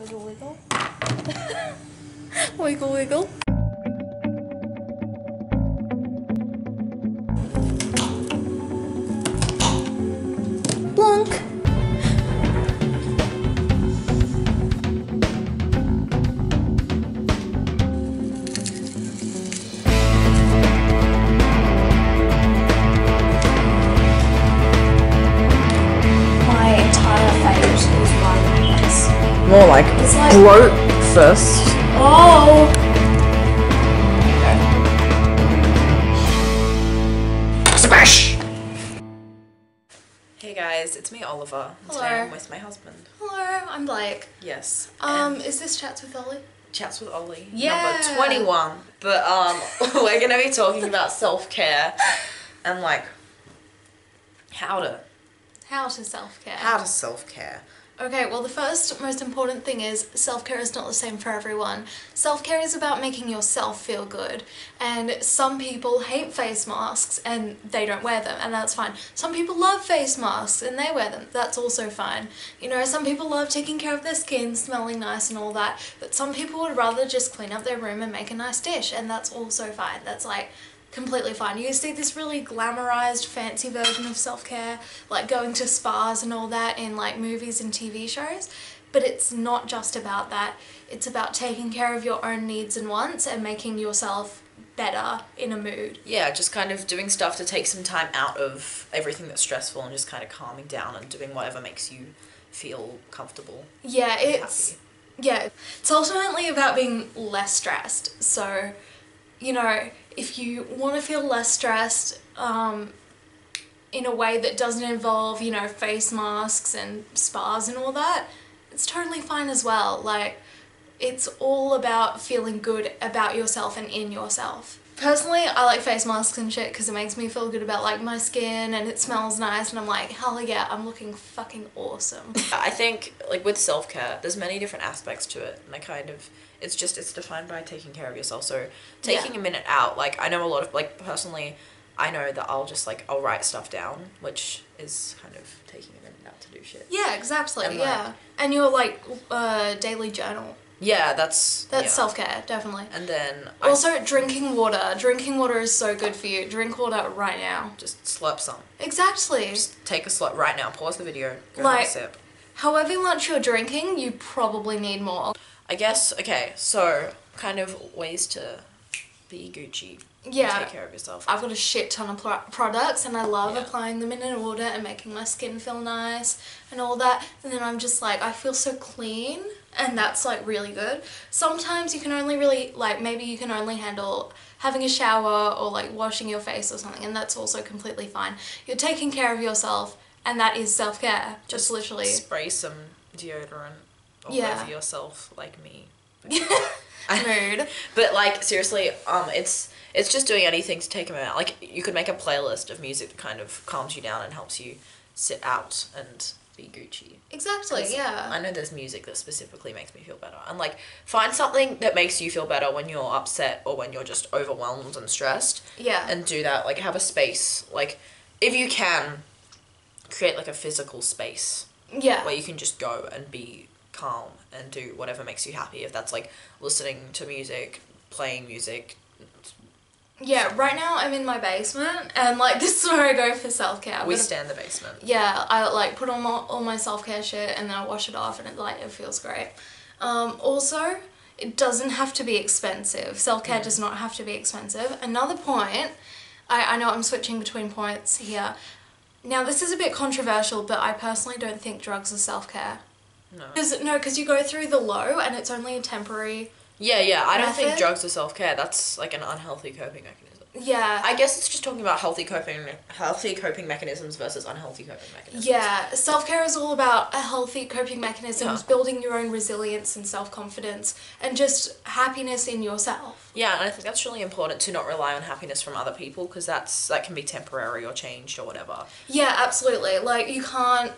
Wiggle wiggle. wiggle wiggle. Blunk. My entire is. More like It's bloat first. Oh! Smash! Hey guys, it's me Oliver. Today Hello. I'm with my husband. Hello, I'm Blake. Yes. Um, is this Chats with Ollie? chats with Ollie. Yeah. Number 21. But um we're gonna be talking about self-care and like how to How to self care. how to self-care. Okay, well, the first most important thing is self care is not the same for everyone. Self care is about making yourself feel good. And some people hate face masks and they don't wear them, and that's fine. Some people love face masks and they wear them, that's also fine. You know, some people love taking care of their skin, smelling nice, and all that, but some people would rather just clean up their room and make a nice dish, and that's also fine. That's like completely fine. You see this really glamorized, fancy version of self care, like going to spas and all that in like movies and TV shows. But it's not just about that. It's about taking care of your own needs and wants and making yourself better in a mood. Yeah, just kind of doing stuff to take some time out of everything that's stressful and just kind of calming down and doing whatever makes you feel comfortable. Yeah, it's happy. yeah, it's ultimately about being less stressed. So, you know, if you want to feel less stressed, um, in a way that doesn't involve, you know, face masks and spas and all that, it's totally fine as well. Like, it's all about feeling good about yourself and in yourself. Personally, I like face masks and shit because it makes me feel good about like my skin and it smells nice and I'm like, hell yeah, I'm looking fucking awesome. I think like with self care, there's many different aspects to it, and I kind of it's just it's defined by taking care of yourself. So taking Yeah. a minute out, like I know a lot of like personally, I know that I'll just like I'll write stuff down, which is kind of taking a minute out to do shit. Yeah, exactly. And, like- yeah, and your like uh, daily journal. Yeah, that's That's yeah. self care, definitely. And then I Also, drinking water. Drinking water is so good for you. Drink water right now. just slurp some. Exactly. Just take a slurp right now. Pause the video. Go Like- have a sip. However much you're drinking, you probably need more. I guess okay. So kind of ways to be Gucci. Yeah. Take care of yourself. I've got a shit ton of pro- products and I love Yeah. applying them in an order and making my skin feel nice and all that. And then I'm just like, I feel so clean and that's like really good. Sometimes you can only really, like, maybe you can only handle having a shower or like washing your face or something and that's also completely fine. You're taking care of yourself and that is self care. Just literally. spray some deodorant all Yeah. over yourself, like me. Mood. But like seriously, um, it's it's just doing anything to take a minute. Like you could make a playlist of music that kind of calms you down and helps you sit out and be Gucci. Exactly. yeah. I know there's music that specifically makes me feel better, and like find something that makes you feel better when you're upset or when you're just overwhelmed and stressed, Yeah. and do that. Like have a space, like if you can, create like a physical space yeah. where you can just go and be calm and do whatever makes you happy. If that's like listening to music, playing music. Yeah, right now I'm in my basement and like this is where I go for self care. We stay in the basement. Yeah, I like put on my, all my self care shit and then I wash it off and it like it feels great. Um, also, it doesn't have to be expensive. Self care does not have to be expensive. Another point, I, I know I'm switching between points here. Now this is a bit controversial, but I personally don't think drugs are self care. No. Cause no, because you go through the low and it's only a temporary. Yeah, yeah. I don't think drugs are self care. That's like an unhealthy coping mechanism. Yeah. I guess it's just talking about healthy coping, healthy coping mechanisms versus unhealthy coping mechanisms. Yeah, self care is all about a healthy coping mechanisms, Yeah. building your own resilience and self confidence, and just happiness in yourself. Yeah, and I think that's really important to not rely on happiness from other people because that's that can be temporary or changed or whatever. Yeah, absolutely. Like, you can't.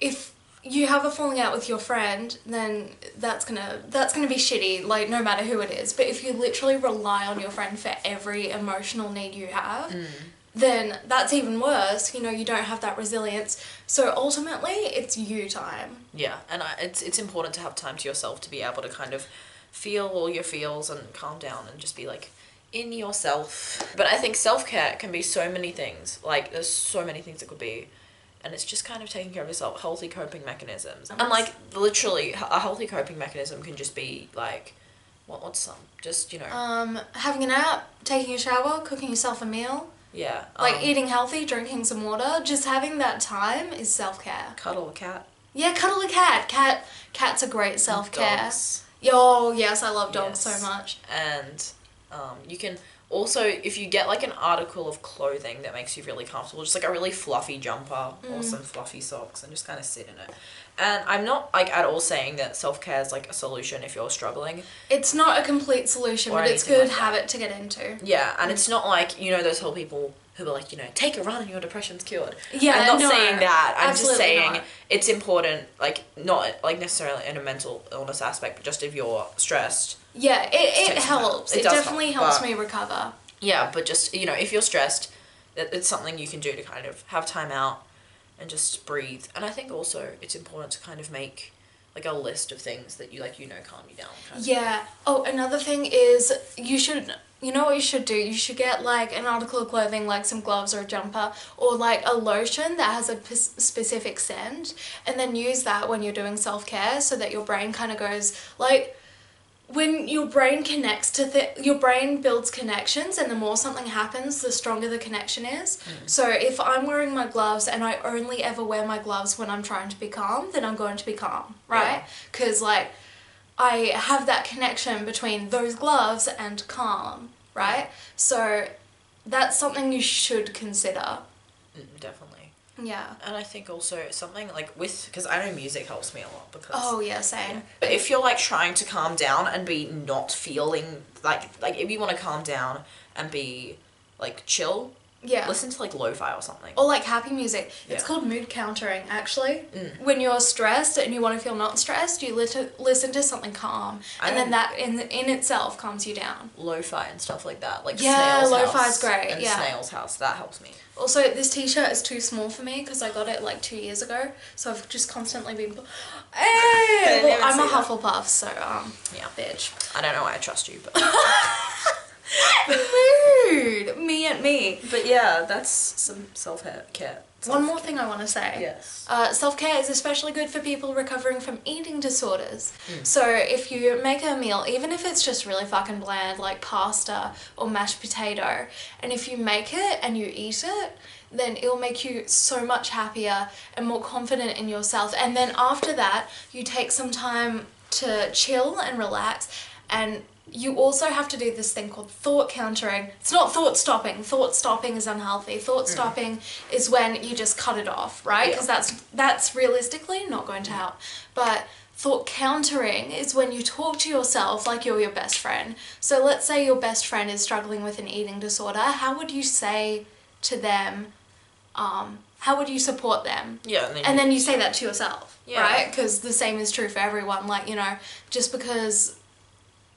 If you have a falling out with your friend, then that's gonna that's gonna be shitty. Like no matter who it is. But if you literally rely on your friend for every emotional need you have, mm. then that's even worse. You know, you don't have that resilience. So ultimately, it's you time. Yeah, and I, it's it's important to have time to yourself to be able to kind of feel all your feels and calm down and just be like in yourself. But I think self care can be so many things. Like there's so many things it could be. And it's just kind of taking care of yourself, healthy coping mechanisms. And like literally a healthy coping mechanism can just be like what what's some? Just, you know, Um, having a nap, taking a shower, cooking yourself a meal, yeah. like um, eating healthy, drinking some water. Just having that time is self care. cuddle a cat. Yeah, cuddle a cat. Cat, cats are great self care. Dogs. Yo, yes, I love dogs Yes. so much. and um, you can also if you get like an article of clothing that makes you really comfortable just like a really fluffy jumper Mm. or some fluffy socks and just kind of sit in it and i'm not like at all saying that self-care is like a solution if you're struggling It's not a complete solution, but it's good like habit to get into. yeah and it's not like you know those whole people who are like you know take a run and your depression's cured Yeah, i'm not no, saying that i'm just saying not. it's important like not like necessarily in a mental illness aspect but just if you're stressed Yeah, it, it helps. It, It definitely help, helps me recover. Yeah, but just you know, if you're stressed, it's something you can do to kind of have time out and just breathe. And I think also it's important to kind of make like a list of things that you like, you know, calm you down. Yeah. Oh, another thing is you should. You know what you should do? You should get like an article of clothing, like some gloves or a jumper, or like a lotion that has a p- specific scent, and then use that when you're doing self care, so that your brain kind of goes like. When your brain connects to th- your brain builds connections, and the more something happens, the stronger the connection is. So if I'm wearing my gloves and I only ever wear my gloves when I'm trying to be calm, then I'm going to be calm, right? Because like I have that connection between those gloves and calm, right? So that's something you should consider. Mm, definitely. Yeah. And I think also something like with because I know music helps me a lot because Oh yeah, same. But if you're like trying to calm down and be not feeling like like if you want to calm down and be like chill, Yeah. listen to like lo-fi or something. Or like happy music. It's called mood countering actually. Mm. When you're stressed and you want to feel not stressed, you lit- listen to something calm, and then that in in itself calms you down. Lo-fi and stuff like that, like Yeah, Snail's lo-fi's House great, And yeah. Snail's House that helps me. Also, this t-shirt is too small for me because I got it like two years ago, so I've just constantly been. Hey, well, I'm a that. Hufflepuff, so um, Yeah. bitch. I don't know why I trust you, but Mood, me but yeah, that's some self care. One more thing I want to say. Yes. Uh, Self care is especially good for people recovering from eating disorders. So, if you make a meal, even if it's just really fucking bland, like pasta or mashed potato, and if you make it and you eat it, then it'll make you so much happier and more confident in yourself. And then after that, you take some time to chill and relax. And you also have to do this thing called thought countering. It's not thought stopping. Thought stopping is unhealthy. Thought stopping is when you just cut it off, right? Yeah. Because that's that's realistically not going to help. But thought countering is when you talk to yourself like you're your best friend. So let's say your best friend is struggling with an eating disorder. How would you say to them, um, how would you support them? Yeah, and then, And then you say that to yourself, Yeah. right? Because the same is true for everyone. Like, you know, just because,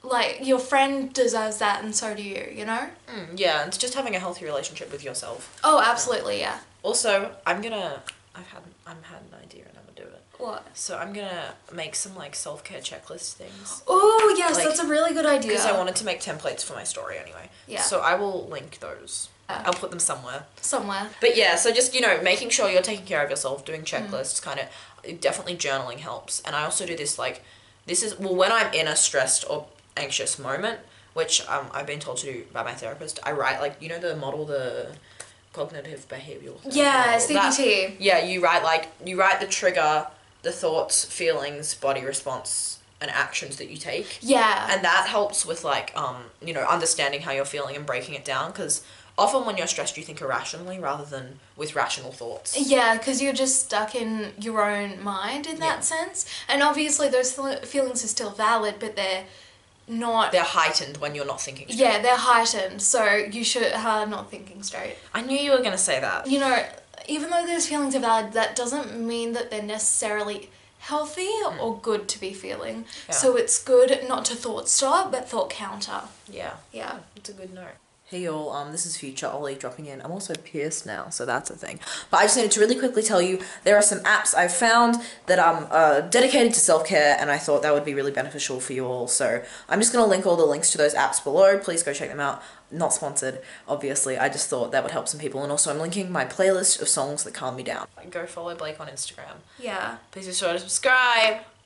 like, your friend deserves that and so do you, you know? Mm, yeah, it's just having a healthy relationship with yourself. Oh, absolutely, yeah. Also, I'm gonna. I've had. I'm had an idea and I'm gonna do it. What? So I'm gonna make some like self care checklist things. Oh, yes, Like- that's a really good idea. Because I wanted to make templates for my story anyway. Yeah. So I will link those. Yeah. I'll put them somewhere. Somewhere. But yeah, so just you know, making sure you're taking care of yourself, doing Mm. checklists, kind of definitely journaling helps. And I also do this like, this is well when I'm in a stressed or anxious moment, which um, I've been told to do by my therapist. I write like you know the model the cognitive behavioral. Yeah? That- CBT. yeah, you write like you write the trigger, the thoughts, feelings, body response, and actions that you take Yeah. and that helps with like um you know understanding how you're feeling and breaking it down because often when you're stressed you think irrationally rather than with rational thoughts Yeah, because you're just stuck in your own mind in that Yeah. sense. And obviously, those feelings are still valid, but they're not. they're heightened when you're not thinking straight. yeah, they're heightened, so you should uh, not thinking straight. i knew you were going to say that You know, even though those feelings are valid, that doesn't mean that they're necessarily healthy or good to be feeling. Yeah. So it's good not to thought stop, but thought counter. yeah Yeah. it's a good note Hey y'all, um, this is Future Ollie dropping in. I'm also pierced now, so that's a thing. But I just needed to really quickly tell you there are some apps I've found that are uh, dedicated to self care, and I thought that would be really beneficial for you all. So I'm just gonna link all the links to those apps below. Please go check them out. Not sponsored, obviously. I just thought that would help some people, and also I'm linking my playlist of songs that calm me down. Go follow Blake on Instagram. Yeah. Please be sure to subscribe.